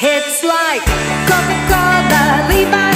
Hits like Coca-Cola, Levi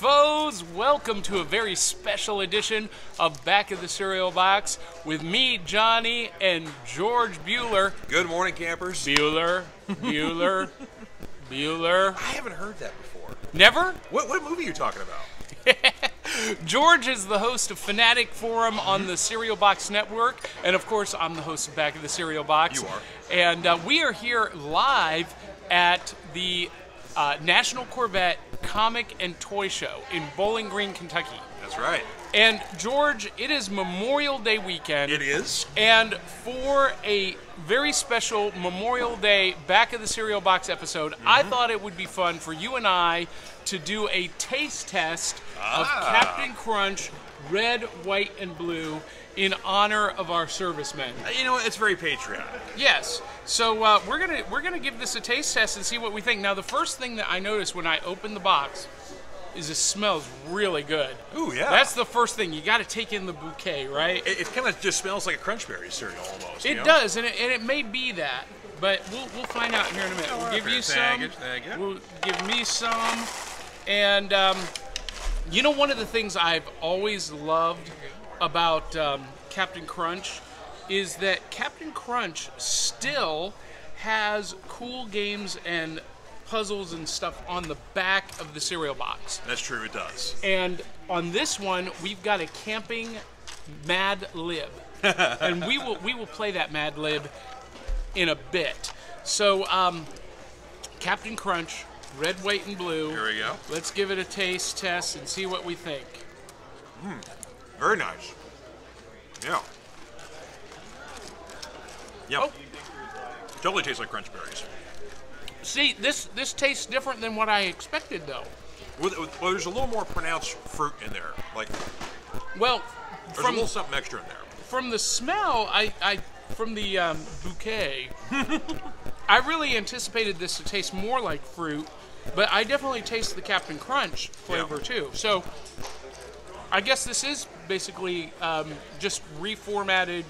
foes! Welcome to a very special edition of Back of the Cereal Box with me, Johnny, and George Beuhler. Good morning, campers. Bueller, Bueller, Bueller. I haven't heard that before. Never? What, what movie are you talking about? George is the host of Fanatic Forum on the Cereal Box Network, and of course, I'm the host of Back of the Cereal Box. You are. And uh, we are here live at the uh, National Corvette Comic and Toy Show in Bowling Green, Kentucky. That's right. And George, it is Memorial Day weekend. It is. And for a very special Memorial Day Back of the Cereal Box episode, I Mm-hmm. thought it would be fun for you and I to do a taste test of Ah. Captain Crunch Red, White, and Blue in honor of our servicemen. Uh, You know? It's very patriotic. Yes. So uh, we're gonna we're gonna give this a taste test and see what we think. Now, the first thing that I noticed when I opened the box is it smells really good. Ooh, yeah. That's the first thing. You got to take in the bouquet, right? It, it kind of just smells like a Crunchberry cereal almost. you It know? does, and it, and it may be that, but we'll, we'll find out here in a minute. We'll give you some. you, you. We'll give me some, and um, you know one of the things I've always loved about um, Captain Crunch is that Captain Crunch still has cool games and puzzles and stuff on the back of the cereal box. That's true. It does. And on this one, we've got a camping Mad Lib, and we will we will play that Mad Lib in a bit. So, um, Captain Crunch, red, white, and blue. Here we go. Let's give it a taste test and see what we think. Very nice. Yeah. Yeah. Oh. Totally tastes like crunch berries. See, this this tastes different than what I expected, though. Well, there's a little more pronounced fruit in there. Like Well, there's from a little something extra in there. from the smell, I, I from the um, bouquet, I really anticipated this to taste more like fruit, but I definitely taste the Captain Crunch flavor Yeah. too. So, I guess this is basically um, just reformatted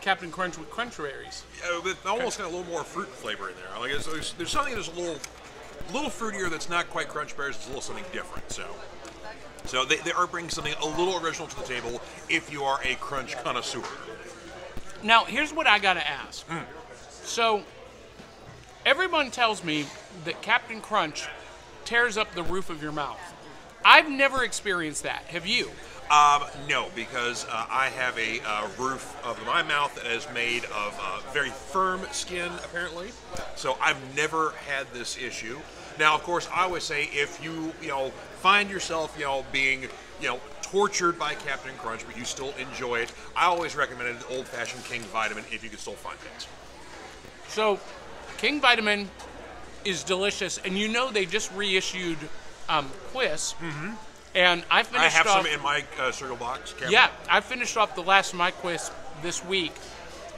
Captain Crunch with crunch berries. Yeah, but almost got a little more fruit flavor in there. Like it's, there's, there's something that's a little, little fruitier that's not quite Crunchberries. It's a little something different. So, so they, they are bringing something a little original to the table if you are a crunch connoisseur. Now, here's what I gotta ask. So, everyone tells me that Captain Crunch tears up the roof of your mouth. I've never experienced that. Have you? Um, no, because uh, I have a uh, roof of my mouth that is made of uh, very firm skin, apparently. So I've never had this issue. Now, of course, I always say if you, you know, find yourself, you know, being, you know, tortured by Captain Crunch, but you still enjoy it, I always recommend an old-fashioned King Vitamin if you can still find it. So, King Vitamin is delicious, and you know they just reissued um, Quisp, mm-hmm. And I finished I have off. some in my uh, cereal box. cabinet. Yeah, I finished off the last of my Quisp this week,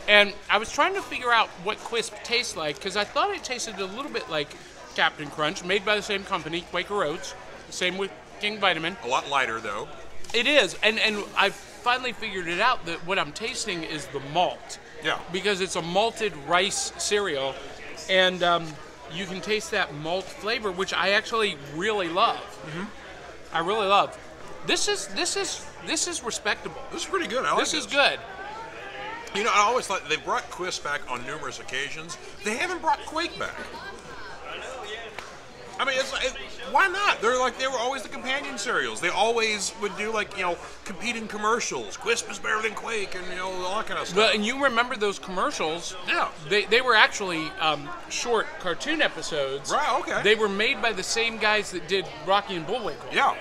and I was trying to figure out what Quisp tastes like because I thought it tasted a little bit like Captain Crunch, made by the same company, Quaker Oats. Same with King Vitamin. A lot lighter, though. It is, and and I finally figured it out that what I'm tasting is the malt. Yeah. Because it's a malted rice cereal, and um, you can taste that malt flavor, which I actually really love. Mm-hmm. I really love. This is this is this is respectable. This is pretty good. I like This is good. You know, I always thought they brought Quisp back on numerous occasions. They haven't brought Quake back. I mean, it's, it, why not? They're like they were always the companion cereals. They always would do like you know competing commercials. Quisp is better than Quake, and you know all that kind of stuff. Well, and you remember those commercials? Yeah. They, they were actually um, short cartoon episodes. Right, okay. They were made by the same guys that did Rocky and Bullwinkle. yeah,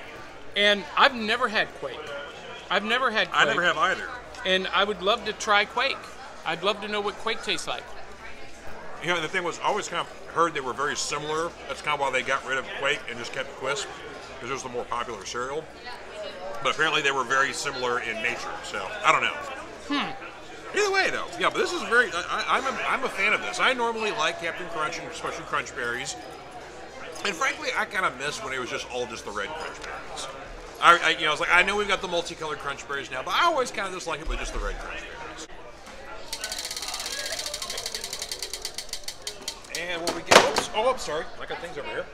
And I've never had Quake. I've never had Quake. I never have either. and I would love to try Quake. I'd love to know what Quake tastes like. You know, the thing was, I always kind of heard they were very similar. That's kind of why they got rid of Quake and just kept Quisp, because it was the more popular cereal. But apparently they were very similar in nature, so I don't know. Hmm. Either way, though, yeah. But this is very. I, I'm a, I'm a fan of this. I normally like Captain Crunch and especially Crunch Berries, and frankly, I kind of miss when it was just all just the red Crunch Berries. I, I, you know, I was like, I know we've got the multicolored Crunch Berries now, but I always kind of just like it with just the red Crunch Berries. And what we get? Oops, oh, I'm sorry. I got things over here.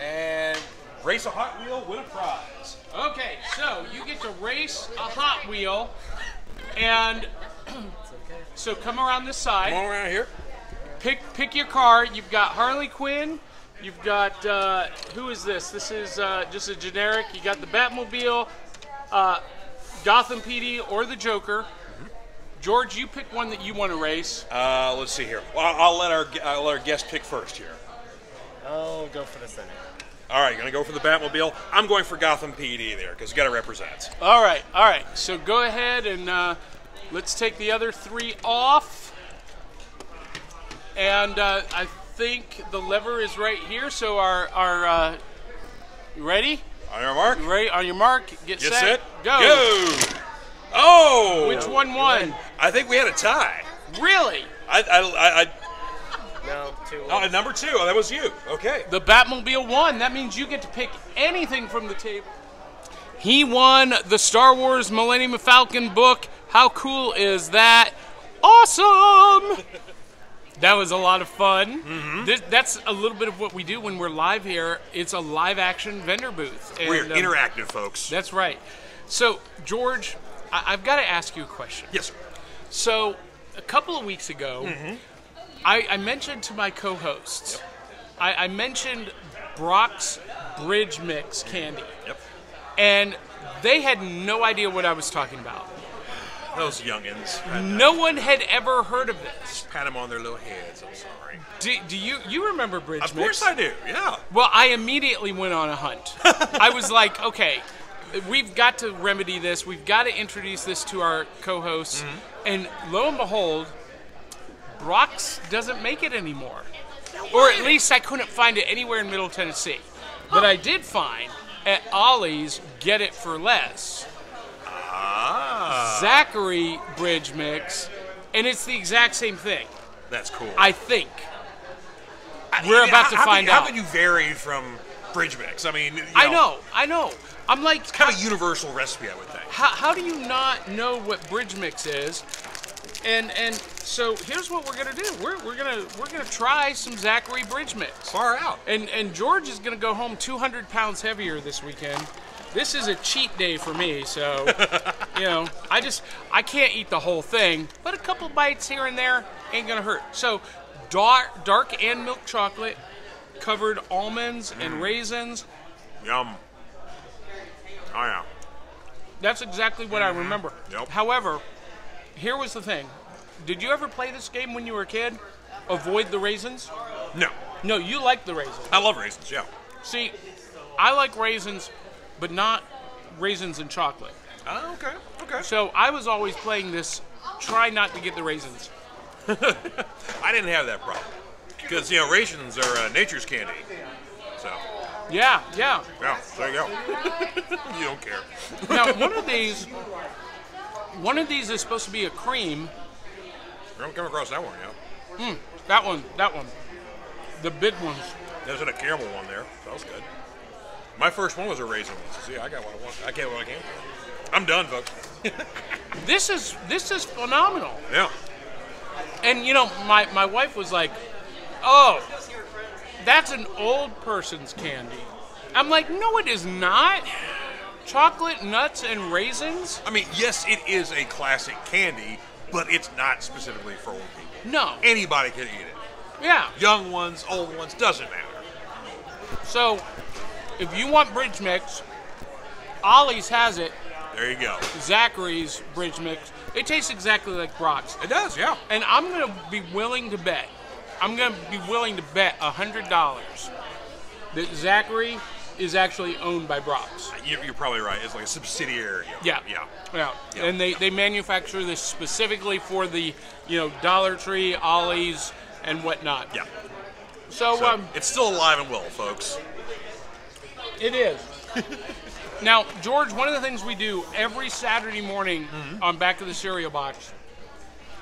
And race a Hot Wheel, win a prize. Okay, so you get to race a Hot Wheel, and so come around this side. Come around here. pick pick your car. You've got Harley Quinn. You've got uh, who is this? This is uh, just a generic. You got the Batmobile, uh, Gotham PD, or the Joker. George, you pick one that you want to race. Uh, let's see here. Well, I'll let our I'll let our guest pick first here. I'll go for the center. All right, gonna go for the Batmobile. I'm going for Gotham PD there because you got to represent. All right, all right. So go ahead and uh, let's take the other three off. And uh, I think the lever is right here. So our our uh, you ready? On your mark, Ready on your mark. Get, get set, set, go. go. Oh, Which one won? I think we had a tie. Really? I, I, I, I No, two. oh, number two. Oh, that was you. Okay. The Batmobile won. That means you get to pick anything from the table. He won the Star Wars Millennium Falcon book. How cool is that? Awesome! that was a lot of fun. This, that's a little bit of what we do when we're live here. It's a live action vendor booth. And, We're um, interactive, folks. That's right. So, George, I- I've got to ask you a question. Yes, sir. So, a couple of weeks ago, Mm-hmm. I, I mentioned to my co hosts, I, I mentioned Brach's Bridge Mix candy. Yep. And they had no idea what I was talking about. Those youngins. I No one had ever heard of this. pat them on their little heads. I'm sorry. Do, do you you remember Bridge Of Mix? Of course I do. Yeah. Well, I immediately went on a hunt. I was like, okay, we've got to remedy this. We've got to introduce this to our co-hosts. And lo and behold, Brach's doesn't make it anymore. Or at least I couldn't find it anywhere in Middle Tennessee. But I did find at Ollie's Get It for Less. Ah, Zachary Bridge Mix, and it's the exact same thing. that's cool. I think. I- we're about how- to how find How out. could you vary from Bridge Mix? I mean, you I know, I know. I'm like, it's Kind of a universal recipe, I would think. how, how do you not know what bridge mix is? And and so here's what we're gonna do. We're, we're gonna we're gonna try some Zachary bridge mix. Far out. And and George is gonna go home 200 pounds heavier this weekend. This is a cheat day for me, so you know I just I can't eat the whole thing, but a couple bites here and there ain't gonna hurt. So dark dark and milk chocolate, covered almonds and mm. raisins. Yum. That's exactly what I remember. Yep. However, here was the thing. Did you ever play this game when you were a kid? Avoid the raisins? No, No, you like the raisins. I love raisins. Yeah. See, I like raisins, but not raisins and chocolate. Oh, okay. Okay. So I was always playing this try not to get the raisins. I didn't have that problem because you know raisins are uh, nature's candy. Yeah, yeah. yeah, there you go. you don't care. Now, one of these one of these is supposed to be a cream. I haven't come across that one yet. Hmm, that one, that one. The big ones. There's a caramel one there. That was good. My first one was a raisin one. So see, I got what I want. I can't get what I can. I'm done, folks. This is this is phenomenal. Yeah. And you know, my, my wife was like, "Oh, that's an old person's candy." I'm like, "No, it is not. Chocolate, nuts, and raisins? I mean, yes, it is a classic candy, but it's not specifically for old people. No. Anybody can eat it. Yeah. Young ones, old ones, doesn't matter. So, if you want bridge mix, Ollie's has it. There you go. Zachary's bridge mix. It tastes exactly like Brach's. It does, yeah. And I'm gonna be willing to bet. I'm gonna be willing to bet a hundred dollars that Zachary is actually owned by Brach's. You're, you're probably right. It's like a subsidiary. Yeah. Yeah. Yeah. Yeah. And they, they manufacture this specifically for the, you know, Dollar Tree, Ollie's, and whatnot. Yeah. So, So um, it's still alive and well, folks. it is. now, George, one of the things we do every Saturday morning Mm-hmm. on Back of the Cereal Box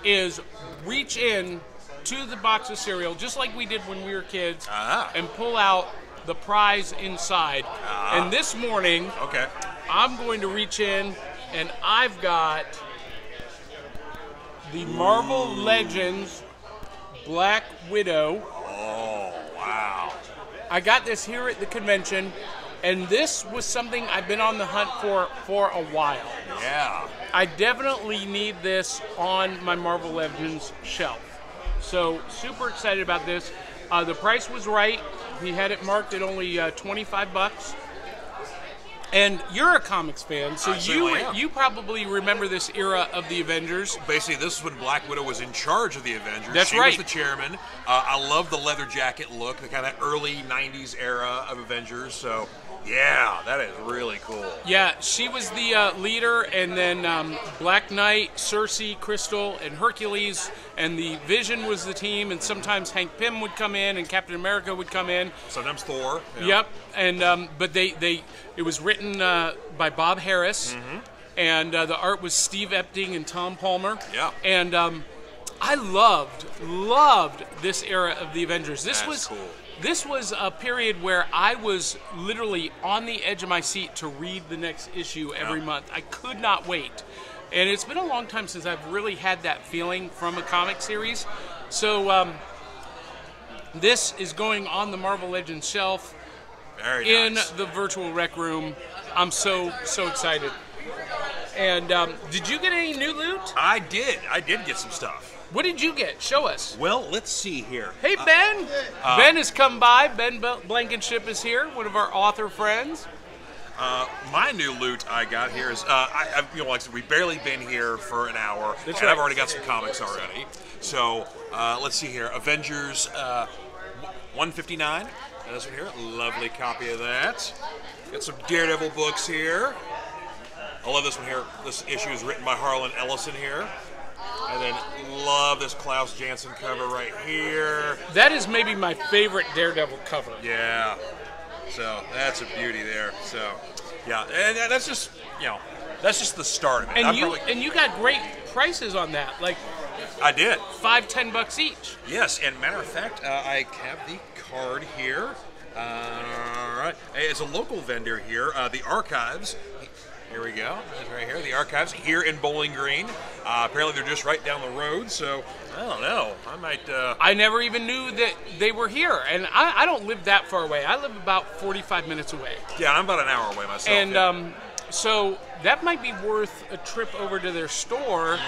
is reach in to the box of cereal, just like we did when we were kids, Ah. and pull out the prize inside. And this morning, Okay. I'm going to reach in and I've got the Marvel Legends Black Widow. Oh wow. I got this here at the convention, and this was something I've been on the hunt for for a while. Yeah. I definitely need this on my Marvel Legends shelf. So super excited about this. Uh, the price was right. He had it marked at only uh, 25 bucks. And you're a comics fan, so I you am. you probably remember this era of the Avengers. Basically, this is when Black Widow was in charge of the Avengers. That's she right. was the chairman. Uh, I love the leather jacket look, the kind of early '90s era of Avengers. So, yeah, that is really cool. Yeah, she was the uh, leader, and then um, Black Knight, Sersi, Crystal, and Hercules, and the Vision was the team, and sometimes Hank Pym would come in, and Captain America would come in. Sometimes Thor. know. Yep, and um, but they they it was written uh, by Bob Harras, Mm-hmm. and uh, the art was Steve Epting and Tom Palmer. Yeah. and um, I loved loved this era of the Avengers. This That's was cool. This was a period where I was literally on the edge of my seat to read the next issue every Yeah. month. I could not wait. And it's been a long time since I've really had that feeling from a comic series. So um, this is going on the Marvel Legends shelf Very in nice. the virtual rec room. I'm so so excited. And um, did you get any new loot? I did. I did get some stuff. What did you get? Show us. Well, let's see here. Hey Ben, Ben has come by. Ben Blankenship is here, one of our author friends. My new loot I got here is, uh, I, I've, you know, like I said, we've barely been here for an hour, That's and right. I've already got some comics already. So uh, let's see here, Avengers uh, 159. This one here, lovely copy of that. Got some Daredevil books here. I love this one here. This issue is written by Harlan Ellison here. And then love this Klaus Janson cover right here. That is maybe my favorite Daredevil cover. Yeah. So that's a beauty there. So yeah, and that's just you know that's just the start of it. And I'm you probably- and you got great prices on that, like I did. five, ten bucks each. Yes, and matter of fact, uh, I have the card here. Uh, all right, it's a local vendor here. Uh, the Archives. Here we go. Right here. The Archives here in Bowling Green. Uh, apparently, they're just right down the road. So I don't know. I might. Uh, I never even knew that they were here, and I, I don't live that far away. I live about 45 minutes away, yeah, I'm about an hour away myself. and yeah. um, so that might be worth a trip over to their store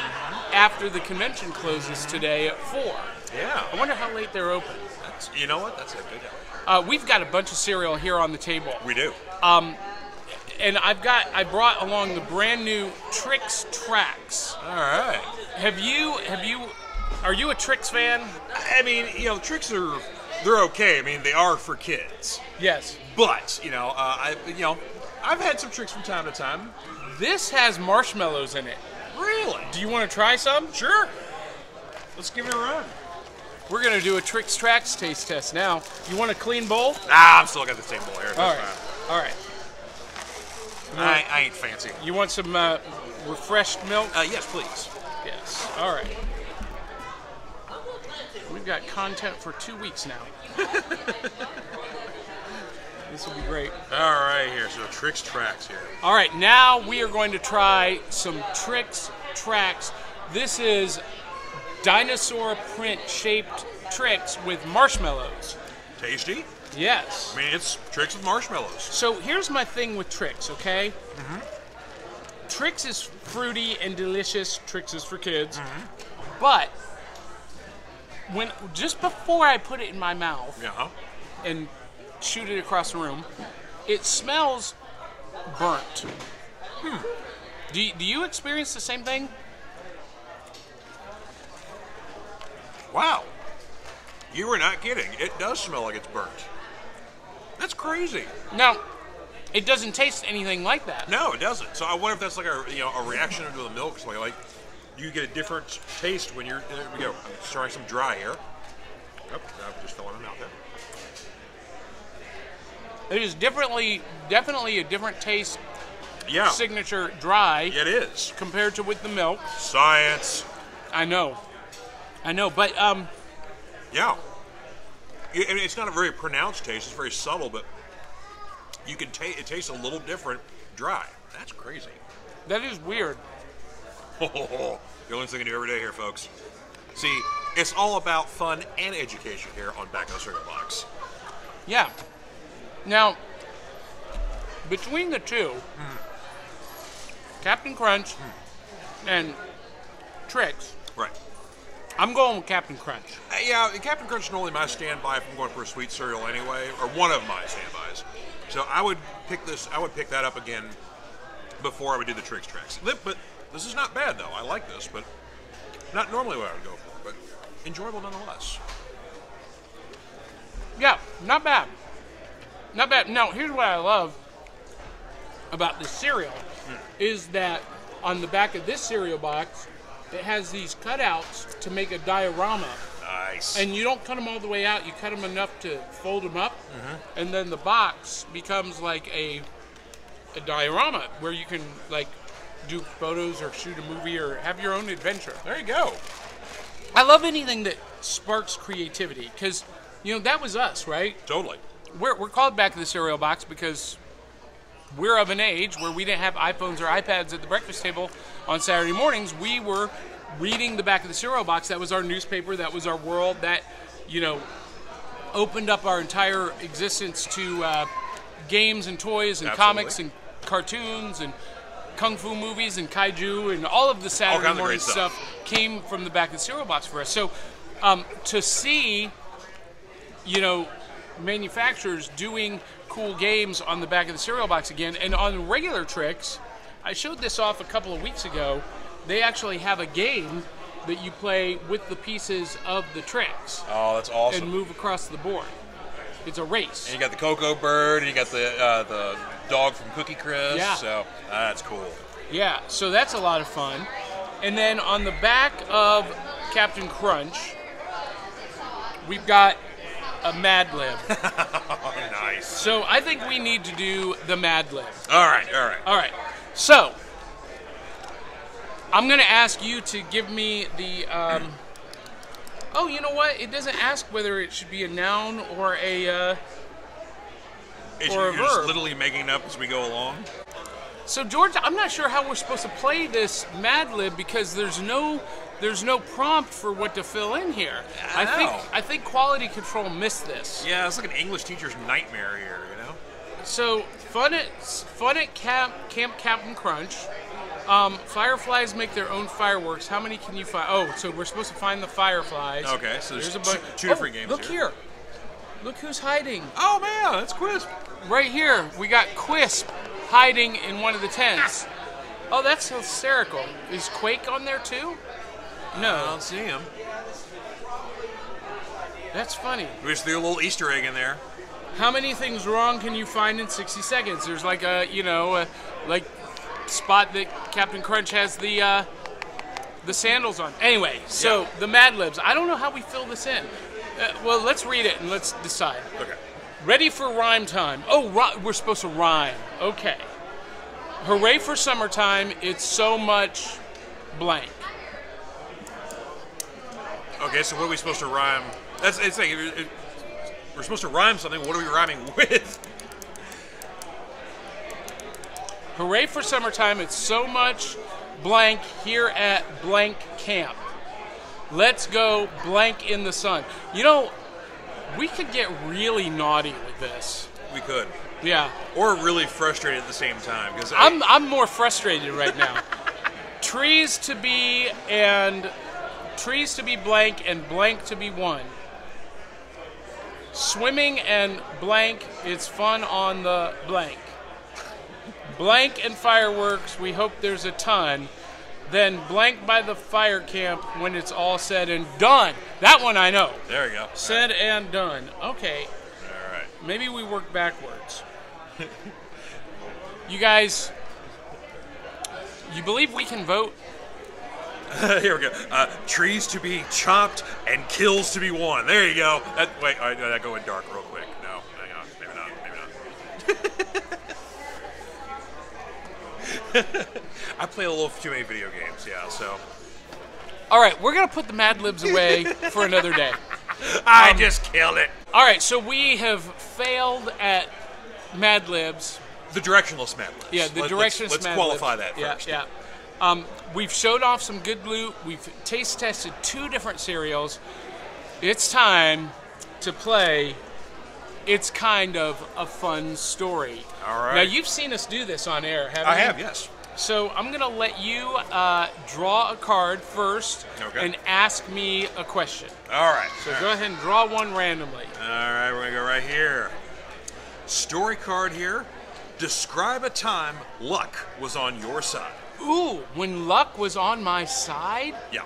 after the convention closes today at four. yeah, I wonder how late they're open. that's, you know what? That's a good. Uh, we've got a bunch of cereal here on the table, We do. And I've got I brought along the brand new Trix Tracks. All right. Have you have you are you a Trix fan? I mean, you know, Trix are they're okay. I mean, they are for kids. Yes. But you know, uh, I you know, I've had some Trix from time to time. This has marshmallows in it. Really? Do you want to try some? Sure. Let's give it a run. We're gonna do a Trix Tracks taste test now. You want a clean bowl? Ah, I'm still got the same bowl here. All right. All right. I, I ain't fancy. You want some uh, refreshed milk? Uh, yes, please. Yes. All right. We've got content for two weeks now. this will be great. All right, here. So Trix tracks here. All right, now we are going to try some Trix, Tracks. This is dinosaur print shaped Trix with marshmallows. Tasty. Yes. I mean, it's Trix with marshmallows. So here's my thing with Trix, okay? Mhm. Trix is fruity and delicious. Trix is for kids. Mhm. But when just before I put it in my mouth Yeah. and shoot it across the room, it smells burnt. Hmm. Do, do you experience the same thing? Wow. You were not kidding. It does smell like it's burnt. That's crazy. Now, it doesn't taste anything like that. No, it doesn't. So I wonder if that's like a you know a reaction to the milk. So like, you get a different taste when you're. There we go. I'm trying some dry here. Yep, that just in my mouth there. It is differently, definitely a different taste Yeah, signature dry it is compared to with the milk. science. I know, I know, but um, Yeah. I mean, it's not a very pronounced taste. It's very subtle, but you can taste. It tastes a little different dry. That's crazy. that is weird. you learn something new every day here, folks. See, it's all about fun and education here on Back of the Cereal Box. Yeah. Now, between the two, hmm. Captain Crunch hmm. and Trix, Right. I'm going with Captain Crunch. Uh, yeah, Captain Crunch is normally my standby if I'm going for a sweet cereal anyway, or one of my standbys. So I would pick this. I would pick that up again before I would do the Trix tricks. But this is not bad though. I like this, but not normally what I would go for, but enjoyable nonetheless. Yeah, not bad. Not bad. Now, here's what I love about this cereal is that on the back of this cereal box, it has these cutouts to make a diorama. Nice. And you don't cut them all the way out, you cut them enough to fold them up, uh-huh. and then the box becomes like a, a diorama where you can like do photos or shoot a movie or have your own adventure. there you go. I love anything that sparks creativity because, you know, that was us, right? Totally. we're, we're called back to the cereal box because we're of an age where we didn't have iPhones or iPads at the breakfast table on Saturday mornings. We were reading the back of the cereal box. That was our newspaper. That was our world. That, you know, opened up our entire existence to uh, games and toys and Absolutely. comics and cartoons and kung fu movies and kaiju and all of the Saturday morning stuff. stuff came from the back of the cereal box for us. So um, to see you know, manufacturers doing cool games on the back of the cereal box again. And on regular Trix, I showed this off a couple of weeks ago. They actually have a game that you play with the pieces of the Trix Oh, that's awesome. and move across the board. It's a race. And you got the cocoa bird, and you got the uh, the dog from Cookie Crisp. Yeah. So that's cool. Yeah, so that's a lot of fun. And then on the back of Captain Crunch, we've got a Mad Lib. Oh, so I think we need to do the Mad Lib. All right, all right. All right. So I'm going to ask you to give me the. Um, oh, you know what? It doesn't ask whether it should be a noun or a. Uh, Or a verb. literally making it up as we go along. So George, I'm not sure how we're supposed to play this Mad Lib because there's no there's no prompt for what to fill in here. I think know. I think quality control missed this. Yeah, it's like an English teacher's nightmare here. You know. So fun at fun at Camp Camp Captain Crunch. Um, fireflies make their own fireworks. How many can you find? Oh, so we're supposed to find the fireflies. Okay, so there's a two- bunch. two different Oh, games Look here. here. Look who's hiding. Oh man, that's Quisp. Right here, we got Quisp hiding in one of the tents. Oh, that's hysterical. Is Quake on there too? No. I don't see him. that's funny. We just threw a little Easter egg in there. How many things wrong can you find in 60 seconds? There's like a, you know, a, like spot that Captain Crunch has the uh, the sandals on. Anyway, so Yeah. the Mad Libs. I don't know how we fill this in. Uh, well, let's read it and let's decide. Okay. Ready for rhyme time. Oh, ri- we're supposed to rhyme. Okay. Hooray for summertime. It's so much blank. Okay, so what are we supposed to rhyme? That's it's like it- it- we're supposed to rhyme something. What are we rhyming with? Hooray for summertime. It's so much blank here at blank camp. Let's go blank in the sun. You know, we could get really naughty with this. We could, Yeah. or really frustrated at the same time because I'm, I'm more frustrated right now. trees to be and trees to be blank and blank to be one. Swimming and blank, it's fun on the blank. Blank and fireworks, we hope there's a ton. Then blank by the fire camp when it's all said and done. That one I know. there we go. Said and done. Okay, All right. maybe we work backwards. you guys, you believe we can vote? Here we go. Uh, trees to be chopped and kills to be won. There you go. That, wait, all right, that go in dark real quick. No, hang on. Maybe not. Maybe not. I play a little too many video games, yeah. So All right, we're gonna put the Mad Libs away for another day. I just killed it. All right, so we have failed at Mad Libs. The directionless Mad Libs. Yeah, the Let- directionless Let's, let's Mad qualify Libs. that yeah. Yeah, Um, we've showed off some good loot. We've taste tested two different cereals. It's time to play. It's kind of a fun story. All right. Now you've seen us do this on air, haven't I you? have, yes. So I'm gonna let you uh, draw a card first Okay. and ask me a question. All right. So go ahead and draw one randomly. All right, we're gonna go right here. Story card here. Describe a time luck was on your side. Ooh, when luck was on my side. Yeah.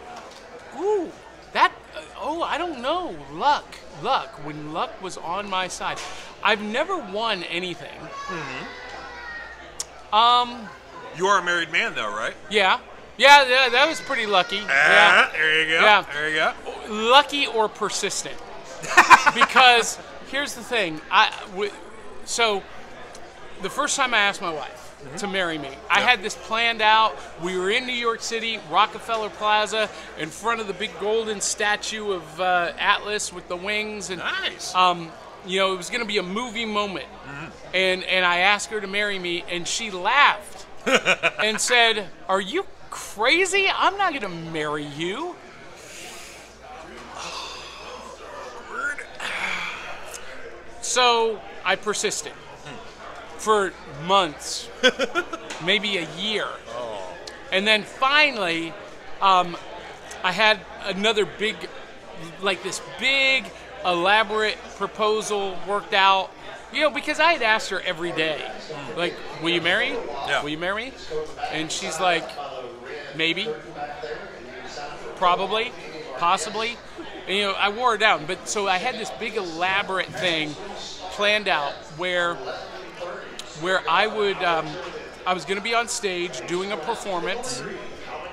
Ooh, that. Uh, oh, I don't know. Luck, luck. When luck was on my side, I've never won anything. Um. You are a married man, though, right? Yeah. Yeah. Yeah. That was pretty lucky. Ah, there you go. Yeah. There you go. lucky or persistent. because here's the thing. I w- so the first time I asked my wife to marry me, I had this planned out. We were in New York City, Rockefeller Plaza, in front of the big golden statue of uh, Atlas with the wings, and Nice. um, you know, it was going to be a movie moment. And and I asked her to marry me, and she laughed and said, "Are you crazy? I'm not going to marry you." So I persisted for months, maybe a year. And then finally, um, I had another big, like this big, elaborate proposal worked out. You know, because I had asked her every day, like, will you marry? Yeah. Will you marry? me?" And she's like, maybe, probably, possibly. And, you know, I wore her down. But so I had this big elaborate thing planned out where where I would um, I was going to be on stage doing a performance,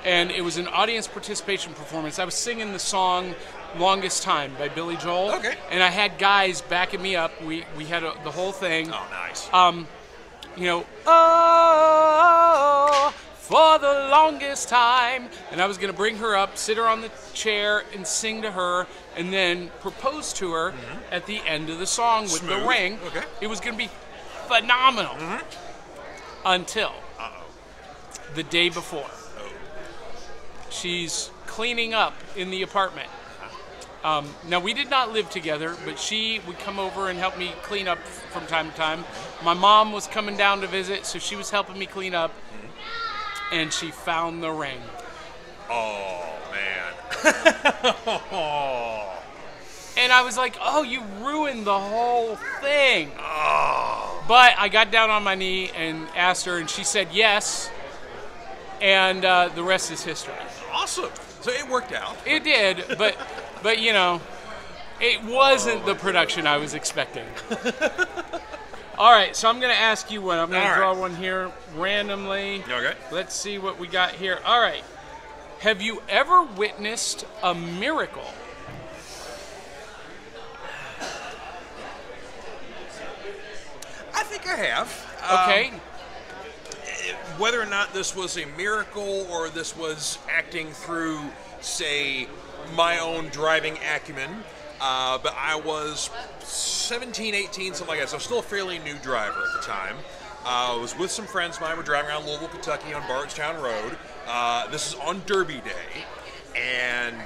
and it was an audience participation performance. I was singing the song "Longest Time" by Billy Joel. Okay. And I had guys backing me up. We we had a, the whole thing oh, nice. Um, you know, oh, for the longest time. And I was going to bring her up, sit her on the chair, and sing to her, and then propose to her at the end of the song with the ring. Okay. It was going to be phenomenal Hmm. until Uh-oh. the day before. Oh. She's cleaning up in the apartment. Um, now we did not live together, but she would come over and help me clean up from time to time. My mom was coming down to visit, so she was helping me clean up, and she found the ring. Oh, man. oh. And I was like, "Oh, you ruined the whole thing." Oh. But I got down on my knee and asked her, and she said yes. And uh, the rest is history. Awesome. So it worked out. It did, but but you know, it wasn't the production I was expecting. All right, so I'm going to ask you one. I'm going to right. draw one here randomly. Okay. Let's see what we got here. All right. Have you ever witnessed a miracle? I think I have. Um, Okay. whether or not this was a miracle or this was acting through, say, my own driving acumen, uh, but I was 17, 18, something like that, so still a fairly new driver at the time. Uh, I was with some friends of mine. We're driving around Louisville, Kentucky on Bardstown Road. Uh, this is on Derby Day, and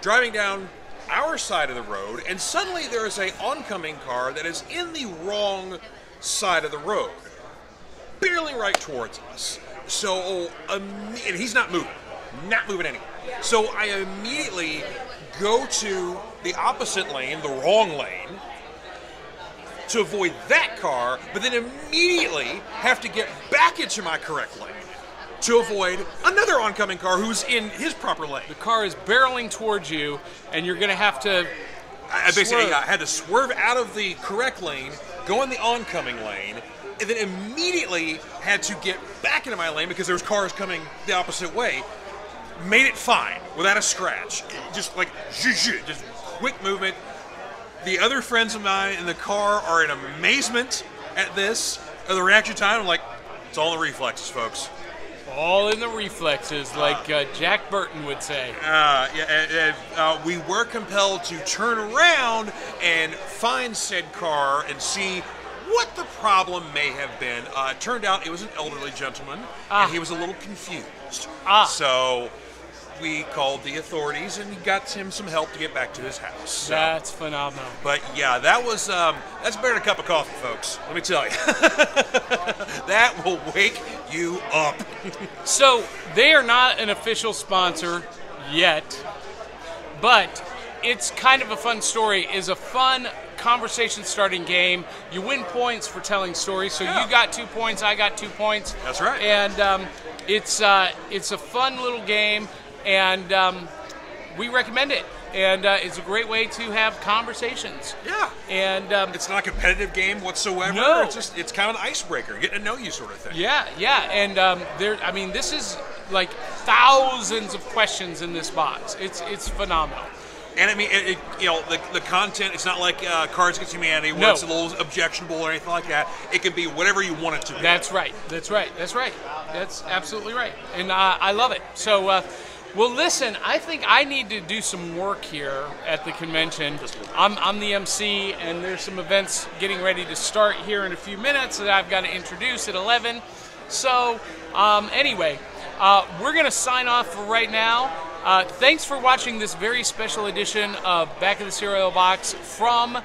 driving down our side of the road, and suddenly there is a oncoming car that is in the wrong side of the road barreling right towards us. So, um, and he's not moving, not moving anywhere. So I immediately go to the opposite lane, the wrong lane, to avoid that car, but then immediately have to get back into my correct lane to avoid another oncoming car who's in his proper lane. The car is barreling towards you, and you're going to have to. I I basically Swerve. I had to swerve out of the correct lane, go in the oncoming lane, and then immediately had to get back into my lane because there was cars coming the opposite way. Made it fine without a scratch. Just like just quick movement. The other friends of mine in the car are in amazement at this. The reaction time, I'm like, it's all the reflexes, folks. All in the reflexes, like uh, Jack Burton would say. Uh, yeah, uh, we were compelled to turn around and find said car and see what the problem may have been. Uh, it turned out it was an elderly gentleman, Ah. and he was a little confused. Ah. So we called the authorities and got him some help to get back to his house. So- That's phenomenal. but yeah, that was um, that's better than a cup of coffee, folks. Let me tell you, that will wake you up. So they are not an official sponsor yet, but it's kind of a fun story. Is a fun conversation starting game. You win points for telling stories. So Yeah. you got two points, I got two points. That's right. And um, it's uh, it's a fun little game, and um, we recommend it. And uh, it's a great way to have conversations. Yeah. And um, It's not a competitive game whatsoever. No. It's just it's kind of an icebreaker, getting to know you sort of thing. Yeah, yeah, and um, there. I mean, this is like thousands of questions in this box. It's it's phenomenal. And I mean, it, it, you know, the, the content. It's not like uh, Cards Against Humanity where No. it's a little objectionable or anything like that. It can be whatever you want it to be. That's right. That's right. That's right. That's absolutely right. And uh, I love it. So, uh, well, listen. I think I need to do some work here at the convention. I'm, I'm the MC, and there's some events getting ready to start here in a few minutes that I've got to introduce at 11. So, um, anyway, uh, we're going to sign off for right now. Uh, thanks for watching this very special edition of Back of the Cereal Box from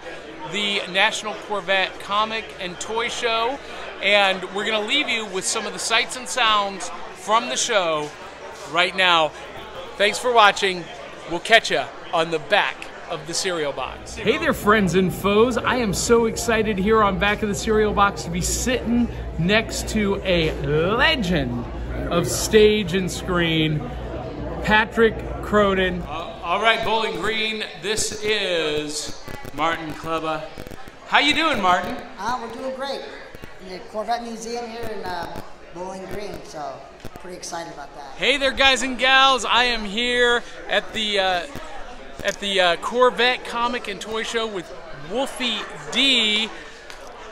the National Corvette Comic and Toy Show. And we're going to leave you with some of the sights and sounds from the show right now. Thanks for watching. We'll catch you on the back of the cereal box. Hey there, friends and foes. I am so excited here on Back of the Cereal Box to be sitting next to a legend of stage and screen, Patrick Cronin. all right, Bowling Green, this is Martin Klebba. How you doing, Martin? Uh, we're doing great in the Corvette Museum here in uh, Bowling Green, so pretty excited about that. Hey there, guys and gals. I am here at the uh, at the uh, Corvette Comic and Toy Show with Wolfie D,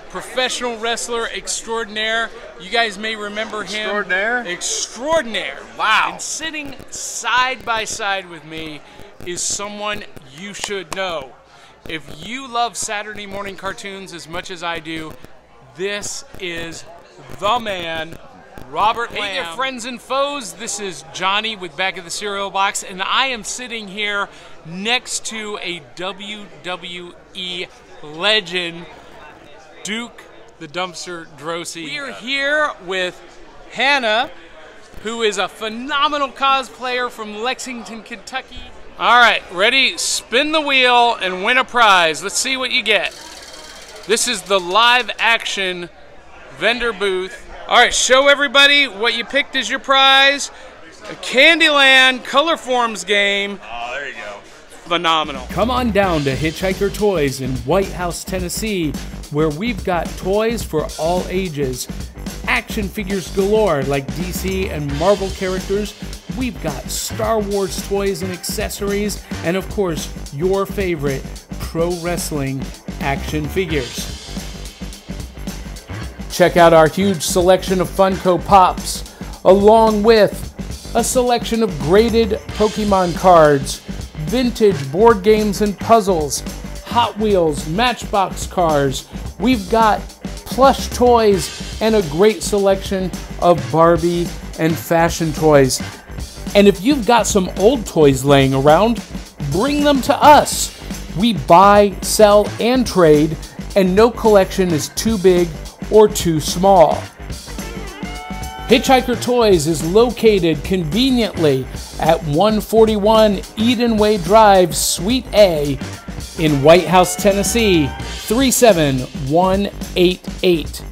professional wrestler extraordinaire. You guys may remember him. Extraordinaire? Extraordinaire. Wow. And sitting side by side with me is someone you should know. If you love Saturday morning cartoons as much as I do, this is the man, Robert Lamb. Hey there, friends and foes. This is Johnny with Back of the Cereal Box, and I am sitting here next to a WWE legend, Duke the Dumpster Droese. We are here with Hannah, who is a phenomenal cosplayer from Lexington, Kentucky. All right, ready? Spin the wheel and win a prize. Let's see what you get. This is the live action vendor booth. All right, show everybody what you picked as your prize. A Candyland Color Forms game. Oh, there you go. Phenomenal. Come on down to Hitchhiker Toys in White House, Tennessee, where we've got toys for all ages. Action figures galore like DC and Marvel characters. We've got Star Wars toys and accessories, and of course, your favorite pro wrestling action figures. Check out our huge selection of Funko Pops, along with a selection of graded Pokemon cards, vintage board games and puzzles, Hot Wheels, Matchbox cars. We've got plush toys and a great selection of Barbie and fashion toys. And if you've got some old toys laying around, bring them to us. We buy, sell, and trade, and no collection is too big or too small. Hitchhiker Toys is located conveniently at 141 Eden Way Drive, Suite A, in White House, Tennessee 37188.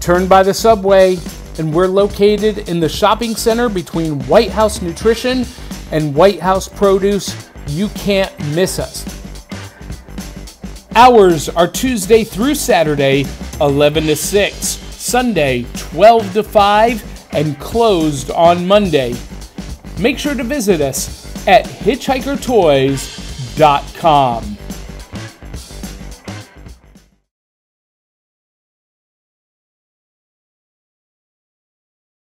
Turn by the subway, and we're located in the shopping center between White House Nutrition and White House Produce. You can't miss us. Hours are Tuesday through Saturday, 11 to 6, Sunday 12 to 5, and closed on Monday. Make sure to visit us at hitchhikertoys.com.